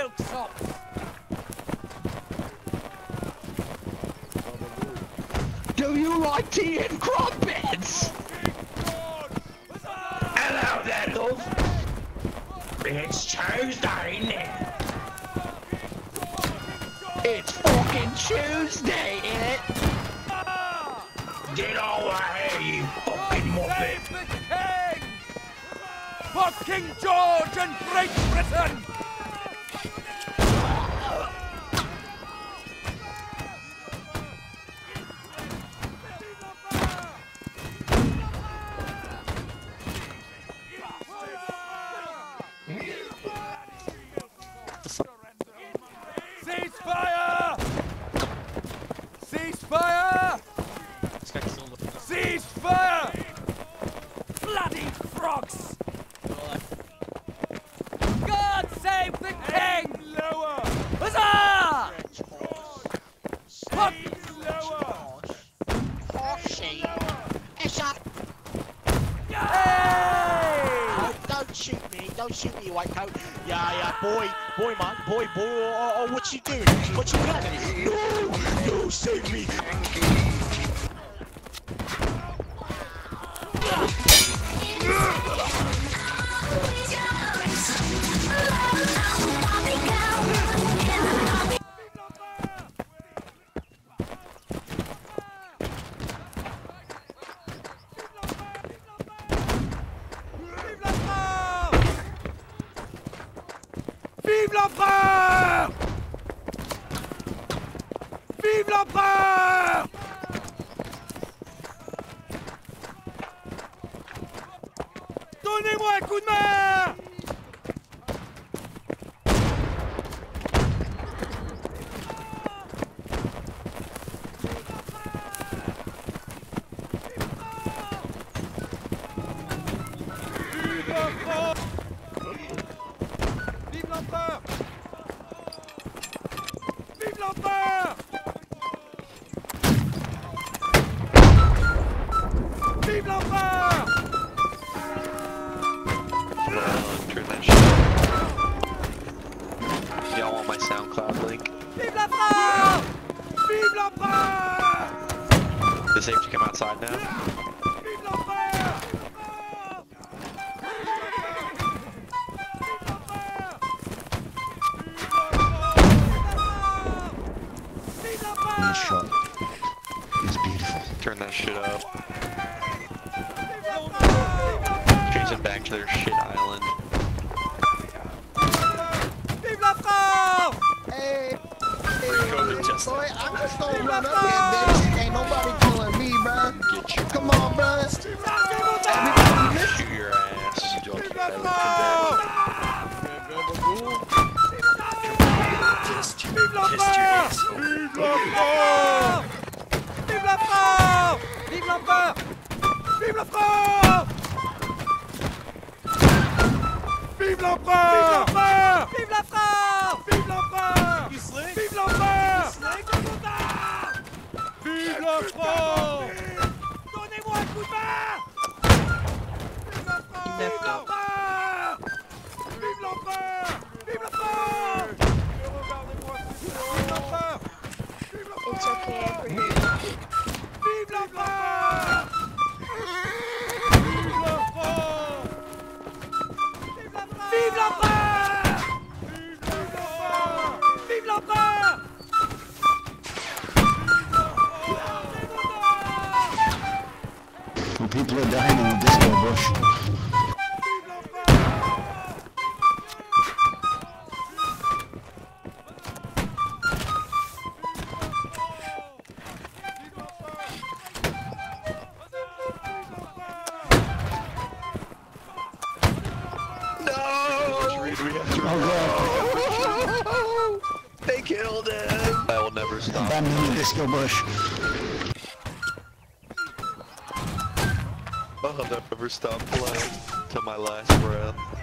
milksop. Do you like tea and crumpets? Hello there, love. It's Tuesday, it? It's fucking Tuesday, innit? Get over here, you fucking muppet. Save the king! For King George and Great Britain! Shoot me. Don't shoot me, white coat. Yeah, yeah, boy. Boy, man. Boy, boy. Oh, oh, what you doing? What you doing? No, no, save me. Donnez-moi un coup de main Vive l'empereur Is it safe to come outside now? Vive l'empereur Vive l'empereur shot is beautiful. Turn that shit up. Chase them back to their shit island. Vive la France Hey, COVID boy, I'm just gonna run up here, Donnez-moi un coup de main God. the disco bush. I'll never stop playing till my last breath.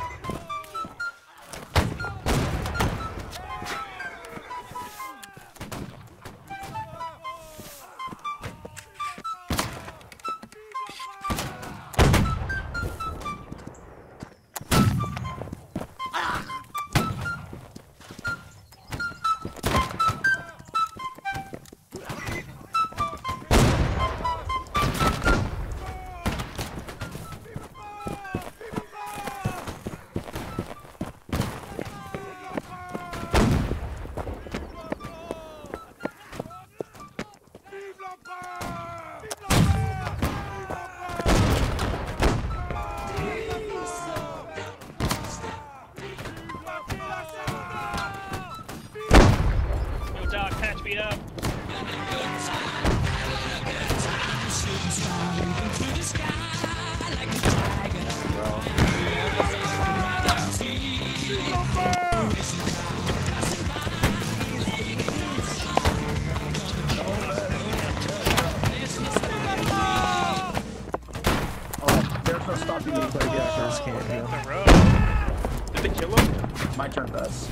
Can't heal. The. Did they kill him? My turn, Gus.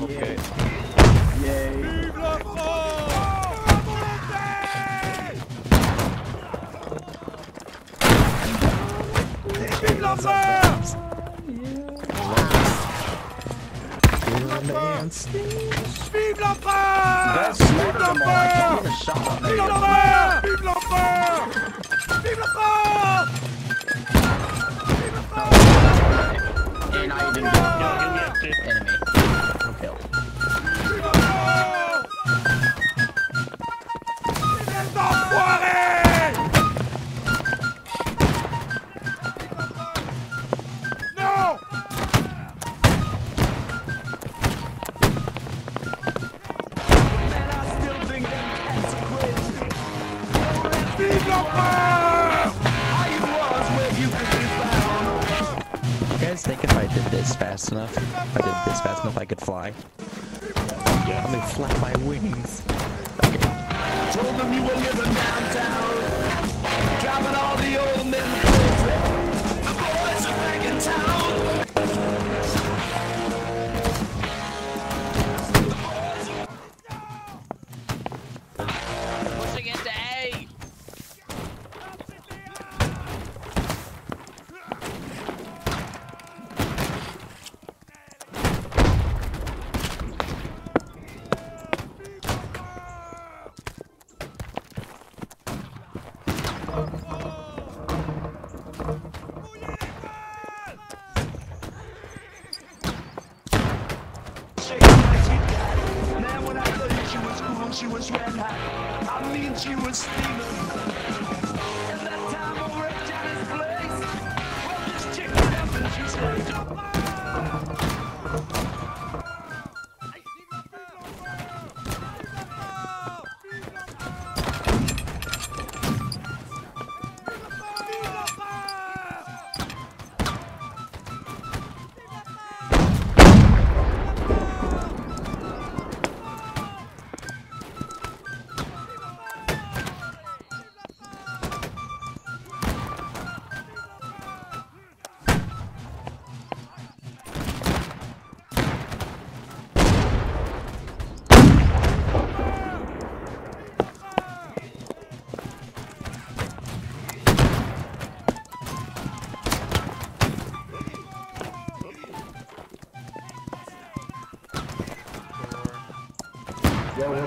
Okay. Yay. Vive France Vive la France Vive la France Gus slaughtered them all. I can't get a shot on Vive that. la France Vive la France France And I even left enemy. No kill. France Vive l'enfoiré if I did this fast enough, if I did this fast enough, I could fly? Let me flap my wings. Told them you were living downtown. Driving all the old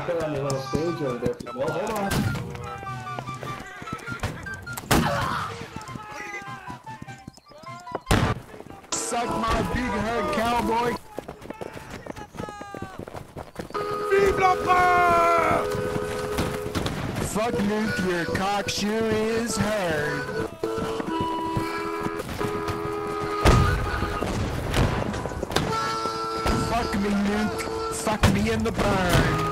put on your little stage over there. Well, hold on. Suck my big head, cowboy. Vive France Fuck cock sure is hard. Fuck me, Luke. Fuck me in the burn.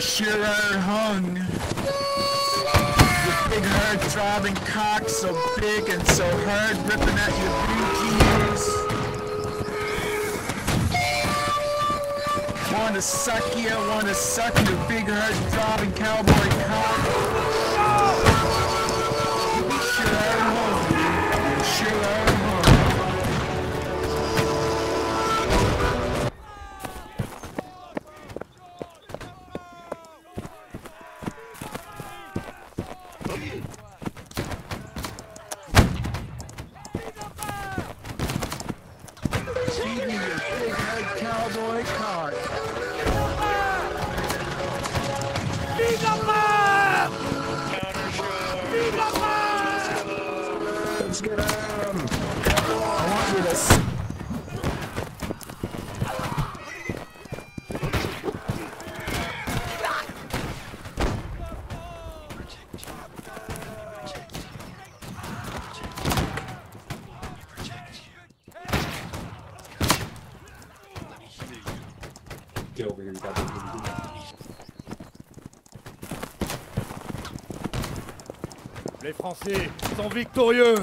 Sure hung. Your big hard throbbing cock so big and so hard ripping at your blue jeans. Wanna suck you, wanna suck your big hard throbbing cowboy cock. Les Français sont victorieux.